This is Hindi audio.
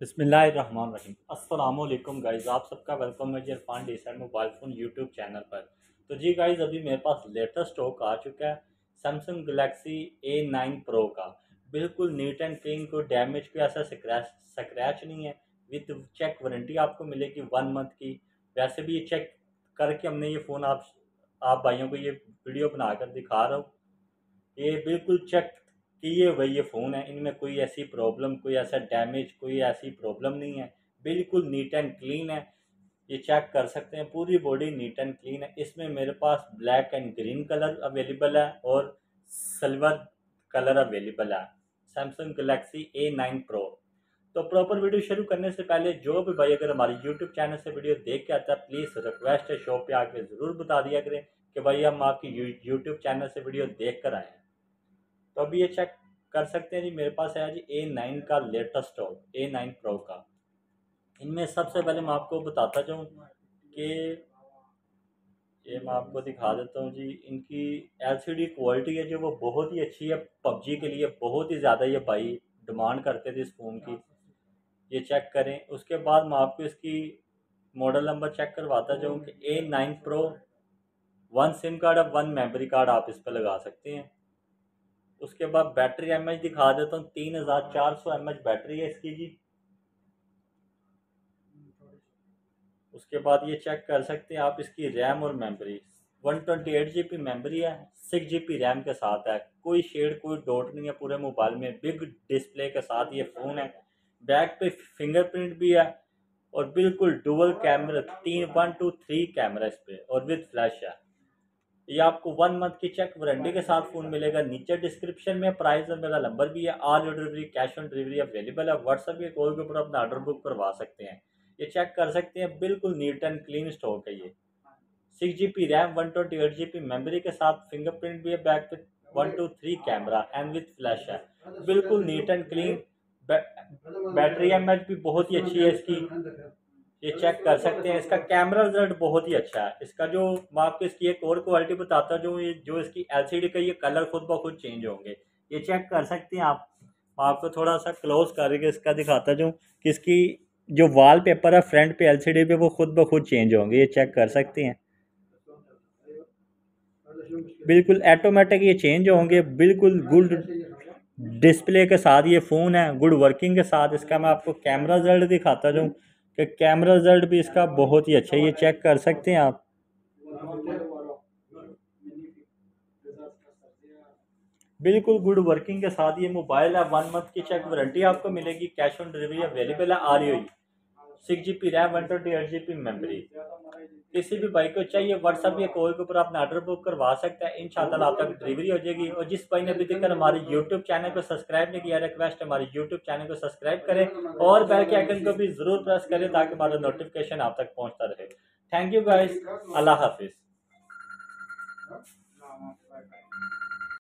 अस्सलाम वालेकुम गाइज़ आप सबका वेलकम है जी Irfan decide mobile phone YouTube channel पर। तो जी गाइज़ अभी मेरे पास लेटेस्ट स्टॉक आ चुका है Samsung Galaxy A nine pro का। बिल्कुल नीट एंड क्लीन, कोई डैमेज, कोई ऐसा स्क्रैच स्क्रैच नहीं है। विद चेक वारंटी आपको मिलेगी वन मंथ की। वैसे भी ये चेक करके हमने ये फ़ोन आप आप भाइयों को ये वीडियो बनाकर दिखा रहा हूँ। ये बिल्कुल चेक कि ये वही ये फ़ोन है, इनमें कोई ऐसी प्रॉब्लम, कोई ऐसा डैमेज, कोई ऐसी प्रॉब्लम नहीं है। बिल्कुल नीट एंड क्लीन है। ये चेक कर सकते हैं, पूरी बॉडी नीट एंड क्लीन है। इसमें मेरे पास black and green colour available है और सिल्वर कलर अवेलेबल है। Samsung Galaxy A nine pro तो प्रॉपर वीडियो शुरू करने से पहले, जो भी भाई अगर हमारे यूट्यूब चैनल से वीडियो देख के आता है प्लीज़ रिक्वेस्ट है शॉप पे आके ज़रूर बता दिया करें कि भाई हम आपकी यूट्यूब चैनल से वीडियो देख कर आए हैं। तो अभी ये चेक कर सकते हैं जी, मेरे पास है जी ए नाइन का latest stock A nine pro का। इनमें सबसे पहले मैं आपको बताता जाऊँ कि ये मैं आपको दिखा देता हूँ जी, इनकी एलसीडी क्वालिटी है जो, वो बहुत ही अच्छी है, पबजी के लिए बहुत ही ज़्यादा ये भाई डिमांड करते थे इस फ़ोन की। ये चेक करें, उसके बाद मैं आपको इसकी मॉडल नंबर चेक करवाता जाऊँ कि A nine pro one SIM card और वन मेमोरी कार्ड आप इस पर लगा सकते हैं। उसके बाद बैटरी एमएच दिखा देता हूँ, तीन हज़ार चार सौ एमएच बैटरी है इसकी जी। उसके बाद ये चेक कर सकते हैं आप इसकी रैम और memory one twenty eight G B memory है सिक्स जी बी रैम के साथ है। कोई शेड कोई डॉट नहीं है पूरे मोबाइल में। बिग डिस्प्ले के साथ ये फ़ोन है। बैक पे फिंगरप्रिंट भी है और बिल्कुल डुअल कैमरा तीन वन टू थ्री कैमरा इस पर और विद फ्लैश है। ये आपको वन मंथ की चेक वारंटी के साथ फ़ोन मिलेगा। नीचे डिस्क्रिप्शन में प्राइस और मेरा नंबर भी है। All delivery cash on delivery available है। व्हाट्सएप के कॉल के ऊपर अपना ऑर्डर बुक करवा सकते हैं। ये चेक कर सकते हैं। बिल्कुल नीट एंड क्लीन स्टॉक है ये। Six G P RAM one twenty eight G P memory के साथ फिंगरप्रिंट भी है। बैक पे one two three camera and with flash है। बिल्कुल neat and clean battery M H भी बहुत ही अच्छी है इसकी। ये चेक कर सकते हैं। इसका कैमरा रिज़ल्ट बहुत ही अच्छा है। इसका जो मैं आपको इसकी एक और क्वालिटी बताता जो ये, जो इसकी एलसीडी का ये कलर खुद ब खुद चेंज होंगे। ये चेक कर सकते हैं आप। मैं आपको थोड़ा सा क्लोज करके इसका दिखाता जो कि इसकी जो वाल पेपर है फ्रंट पे एलसीडी पे वो खुद ब खुद चेंज होंगे। ये चेक कर सकते हैं। बिल्कुल ऑटोमेटिक ये चेंज होंगे। बिल्कुल गुड डिस्प्ले के साथ ये फ़ोन है गुड वर्किंग के साथ इसका मैं आपको कैमरा रिज़ल्ट दिखाता जाऊँ कि कैमरा रिज़ल्ट भी इसका बहुत ही अच्छा है, ये चेक कर सकते हैं आप। बिल्कुल गुड वर्किंग के साथ ये मोबाइल है वन मंथ की चेक वारंटी आपको मिलेगी कैश ऑन डिलीवरी अवेलेबल है, आ रही हुई six G P RAM one twenty eight G P memory किसी भी बाइक को चाहिए व्हाट्सअप या कॉल के ऊपर अपना ऑर्डर बुक करवा सकते हैं। इन शाला आप तक डिलीवरी हो जाएगी। और जिस भाई ने अभी तक हमारे यूट्यूब चैनल को सब्सक्राइब नहीं किया रिक्वेस्ट हमारे यूट्यूब चैनल को सब्सक्राइब करें और बेल के आइकन को भी ज़रूर प्रेस करें ताकि हमारा नोटिफिकेशन आप तक पहुँचता रहे। थैंक यू गाइज़ अल्लाह हाफिज़।